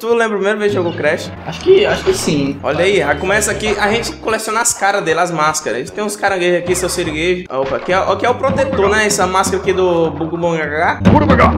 Tu lembra a primeira vez que jogou Crash? Acho que, acho que sim. Olha aí, aí começa aqui, a gente coleciona as caras dele, as máscaras. Tem uns caranguejos aqui, seu siriguejo. Opa, aqui é, aqui é o protetor, né? Essa máscara aqui do Bugubongagá.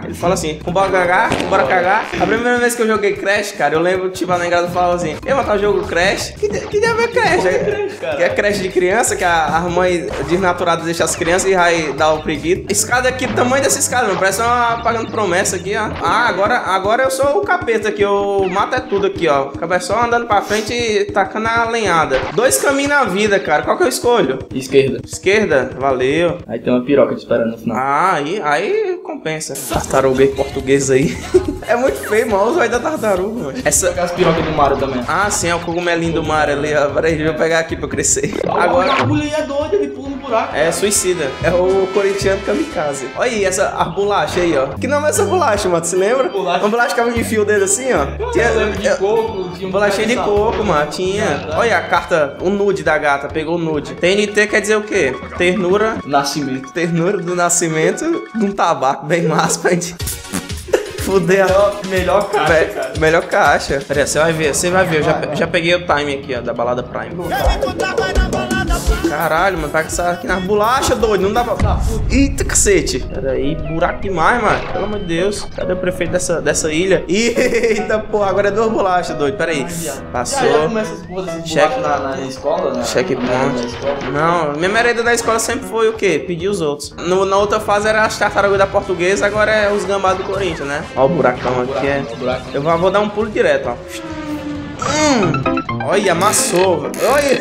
Ele fala assim, Kumbagagá, bora cagar. A primeira vez que eu joguei Crash, cara, eu lembro, tipo, a Negrada falava assim, eu matar o jogo Crash? Que, de- que diabo é Crash? É, que é Crash de criança, que a, a mãe desnaturada deixa as crianças e vai dar o preguiço. Escada aqui, tamanho dessa escada, mano. Parece uma pagando promessa aqui, ó. Ah, agora, agora eu sou o capeta aqui, eu mato é tudo aqui, ó. Acaba só andando pra frente e tacando a lenhada. Dois caminhos na vida, cara. Qual que eu escolho? Esquerda. Esquerda, valeu. Aí tem uma piroca te esperando no final. Ah, aí, aí compensa. Tartaruga português aí. é muito feio, mano. Olha o zóio da tartaruga, mano. Essa. Aquelas pirocas do Mario também. Ah, sim, é o cogumelinho do mar ali, ó. Peraí, deixa eu pegar aqui pra eu crescer. Agora a mulher é doida, ele buraco. É suicida. É o corintiano kamikaze. Olha aí, essa a bolacha aí, ó. Que nome é essa bolacha, mano? Você lembra? Bolacha. Uma bolacha que de fio dele assim, ó. Eu lembro de eu- coco, tinha um Bolachinha de coco, mano. Tinha. Olha a carta, o nude da gata. Pegou o nude. TNT quer dizer o quê? Ternura. Nascimento. Ternura do nascimento de um tabaco bem massa pra gente. Fuder a. Melhor, melhor caixa, cara. melhor caixa. Pera aí, você vai ver, você vai ver. Eu já, já peguei o time aqui, ó, da balada Prime. Caralho, mano, essa aqui nas bolachas, doido. Não dá pra. Eita, cacete. Pera aí, buraco demais, mano. Pelo amor de Deus. Cadê o prefeito dessa, dessa ilha? Eita, porra, agora é duas bolachas, doido. Pera aí. Aí, já Passou. começa porra desses Check- na, na escola, né? Checkpoint. Não, minha merenda da escola sempre foi o quê? Pedir os outros. No- na outra fase era as tartarugas da portuguesa, agora é os gambás do Corinthians, né? Ó o buracão aqui, é. Buraco. Eu vou, vou dar um pulo direto, ó. Hum, olha, amassou. Olha.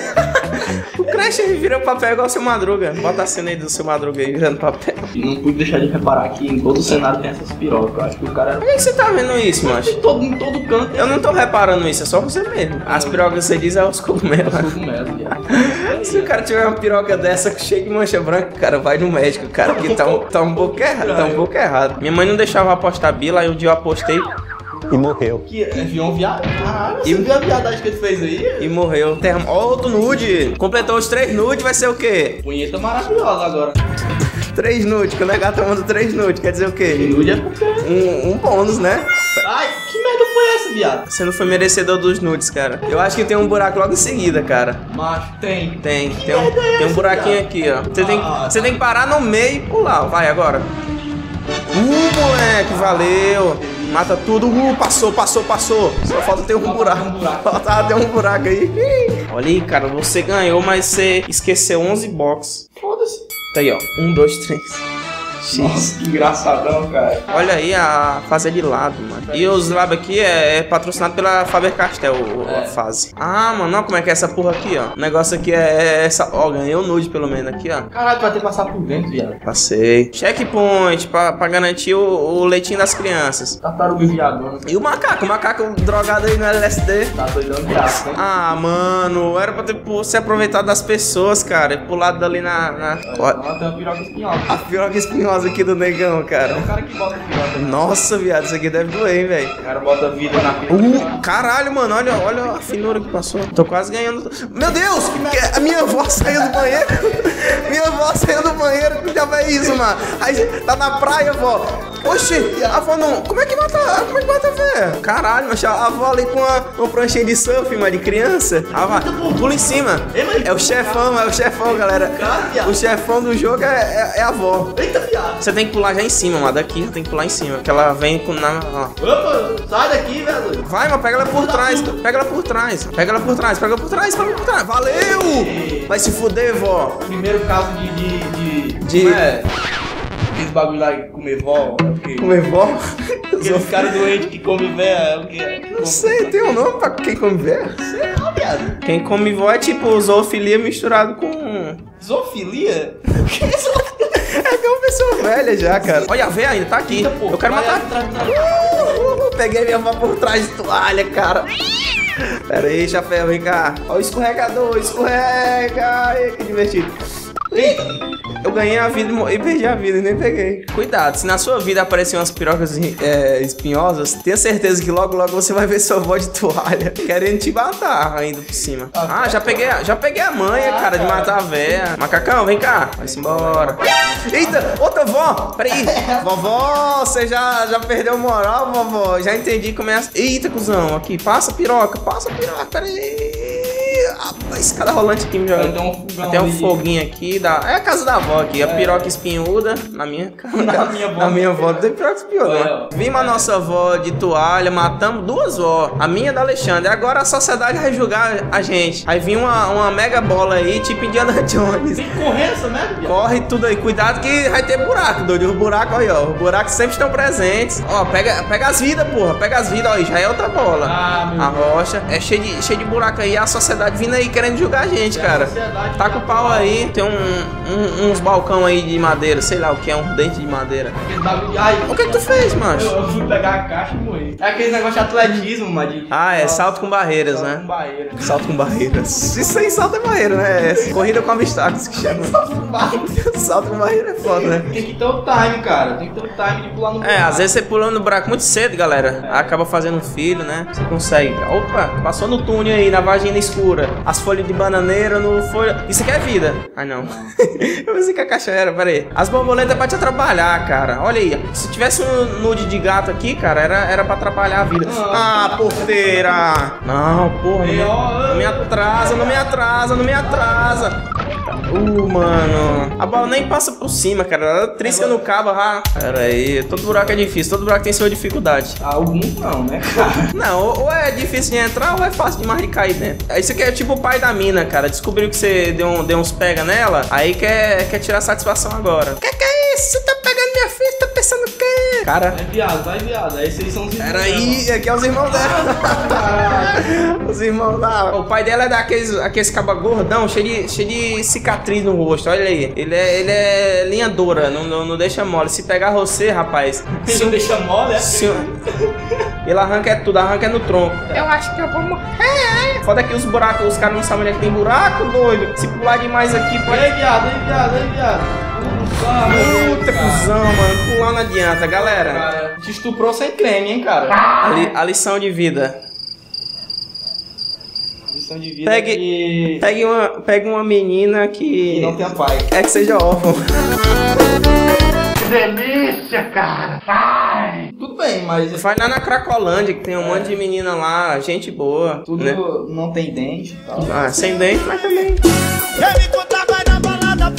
o Crash vira papel igual o seu Madruga. Bota a cena aí do seu Madruga aí virando papel. Não pude deixar de reparar que em todo o cenário tem essas pirocas. Eu acho que o cara Por que que você tá vendo isso, mancho? em todo, em todo canto Eu não tô reparando isso, é só você mesmo. As pirocas que você diz é os cogumelos. tem cogumelo, viado. Se o cara tiver uma piroca dessa cheia de mancha branca, cara, vai no médico, cara, que tá um, tá um pouco errado, tá um pouco errado. Minha mãe não deixava apostar bila, aí um dia eu apostei E morreu. Que é João Viado? Caralho, E- você viu a viadagem que ele fez aí? e morreu. Terra- Ó, outro nude. Completou os três nudes, vai ser o quê? Punheta maravilhosa agora. Três nudes, quando a gata manda três nudes, quer dizer o quê? Nude é porque... Um, um bônus, né? Ai, que merda foi essa, viado? Você não foi merecedor dos nudes, cara. Eu acho que tem um buraco logo em seguida, cara. Macho, tem. Tem, tem um, tem um buraquinho aqui, ó. Você tem, você tem que parar no meio e pular. Vai agora. Uh, moleque, valeu. Mata tudo. Uh, passou, passou, passou. Só falta ter um buraco. ter um buraco. Falta ter um buraco aí. Olha aí, cara, você ganhou, mas você esqueceu 11 box. Foda-se. Tá aí, ó. Um, dois, três. X. Nossa, que engraçadão, cara. Olha aí, a fase é de lado, mano. E os lab aqui é, é patrocinado pela Faber-Castell, o- a É. fase. Ah, mano, não, como é que é essa porra aqui, ó? O negócio aqui é essa... Ó, ganhei o nude pelo menos aqui, ó. Caralho, tu vai ter que passar por dentro, viado. Passei. Checkpoint pra, pra garantir o, o leitinho das crianças. Tartaruga viadona. E o macaco, o macaco drogado aí no LSD. Tá doidão viado, hein? Ah, mano, era pra ter se aproveitado das pessoas, cara. E pulado dali na. na... Ó, Ela tem uma piroca espinhosa. a piroca espinhosa aqui do negão, É cara. o cara que bota piroca. Nossa, viado, isso aqui deve doer, hein, velho. O cara bota vida na piroca. Uh, caralho, mano, olha, olha a finura que passou. Tô quase ganhando. Meu Deus! A minha avó saiu do banheiro. minha avó saiu do banheiro. Que diabo é isso, mano? Aí tá na praia, vó. Oxi, a avó não. Como é que mata? Como é que mata, velho? Caralho, mas a avó ali com uma, uma pranchinha de surf, mano, de criança. A avó, pula em cima. É o chefão, é o chefão, galera. O chefão do jogo é, é, é a avó. Eita. Você tem que pular já em cima, mano. Daqui você tem que pular em cima. Que ela vem com. Na. Opa, sai daqui, velho. Vai, mas pega ela por trás, pega ela por trás, pega ela por trás, pega ela por trás, pega ela por trás. Valeu! Vai se fuder, vó. Primeiro caso de. de. de. De- é? Aqueles bagulho lá comer vó, é o quê? Comer vó? Aqueles caras doentes que comem véia, é o quê? Não sei, tem um nome pra quem come velho? Sei lá, viado. Quem come vó é tipo zoofilia misturado com. Zoofilia? É que é uma pessoa velha já, cara. Olha, a véia ainda tá aqui. Eita, pô. Eu quero matar. Uh, uh, peguei minha avó por trás de toalha, cara. Pera aí, chapéu, vem cá. Ó, o escorregador, escorrega. Ai, que divertido. Eu ganhei a vida e perdi a vida e nem peguei. Cuidado, se na sua vida aparecer umas pirocas é, espinhosas, tenha certeza que logo logo você vai ver sua avó de toalha querendo te matar ainda por cima. Ah, já peguei, já peguei a manha, cara, de matar a véia. Macacão, vem cá, vai-se embora. Eita, outra vó, peraí. Vovó, você já, já perdeu moral, vovó? Já entendi como é. Eita, cuzão, aqui, passa a piroca, passa a piroca, peraí. A escada rolante aqui me jogando. Um Tem um foguinho aqui, da... é a casa da avó aqui, a piroca espinhuda, na minha Na minha avó. Na minha avó, tem piroca espinhuda, ó. Vimos a nossa avó de toalha, matamos duas vó, a minha da Alexandre, agora a sociedade vai julgar a gente. Aí vinha uma, uma mega bola aí, tipo Indiana Jones. Tem que correr essa merda. Corre tudo aí, cuidado que vai ter buraco, doido. Os buracos aí, ó. Os buracos sempre estão presentes. Ó, pega, pega as vidas, porra. Pega as vidas, ó. Já é outra bola. Ah, a rocha. É cheio de, cheio de buraco aí. A sociedade vindo aí querendo julgar a gente, É cara. Tá com o pau aí. Tem um, um- uns balcão aí de madeira. Sei lá o que é, um dente de madeira. O que que tu fez, macho? Eu, fui pegar a caixa e morri. É aquele negócio de atletismo, mano. Ah, é salto com barreiras, salto né? Com barreira. Salto com barreiras. Isso aí, salto é barreira, né? É corrida com obstáculos que chama. salto com barreira é foda, né? Tem que ter o time, cara. Tem que ter o time de pular no É, às vezes você pulando no buraco muito cedo, galera. Acaba fazendo um filho, né? Você consegue. Opa, passou no túnel aí, na vagina escura. As folhas de bananeira no folha. Isso aqui é vida. Ai não. Eu pensei que a caixa era, pera aí. As borboletas é pra te atrapalhar, cara. Olha aí. Se tivesse um nude de gato aqui, cara, era, era pra atrapalhar a vida. Ah, porteira! Não, porra, não me, não me atrasa, não me atrasa, não me atrasa. Uh, mano. A bola nem passa por cima, cara. Ela trisca no cabo, ah. Pera aí. Todo buraco é difícil. Todo buraco tem sua dificuldade. Alguns não, né, cara? Não, ou é difícil de entrar ou é fácil demais de cair dentro. Aí você quer tipo o pai da mina, cara. Descobriu que você deu, um- deu uns pega nela. Aí quer, quer tirar satisfação agora. Que que é isso? Você tá pegando minha filha? Tá pensando Cara, Vai viado, vai viado. Aí vocês são os irmãos Pera dela. aí, aqui é os irmãos dela. os irmãos dela. O pai dela é daqueles aqueles caba gordão, cheio de, cheio de cicatriz no rosto. Olha aí. Ele é, ele é linha dura, não, não, não deixa mole. Se pegar você, rapaz. Ele Se, não deixa mole, é? se, ele arranca é tudo, arranca é no tronco. Eu acho que eu vou morrer. Foda que os buracos, os caras não sabem onde é que tem buraco, doido. Se pular demais aqui, pode. Ei, viado, ei, viado, ei, viado. Puta cara. cuzão, mano. Pular não adianta, galera. Cara, te estuprou sem creme, hein, cara? A, li- a lição de vida. Lição de vida Pegue- que... Pegue uma, pegue uma menina que que. não tenha pai. É que seja órfão. Tudo bem, mas Vai lá na Cracolândia, que tem um monte de menina lá, gente boa. tudo né? não tem dente e tal. Ah, sem dente, mas também. Contar, vai na balada.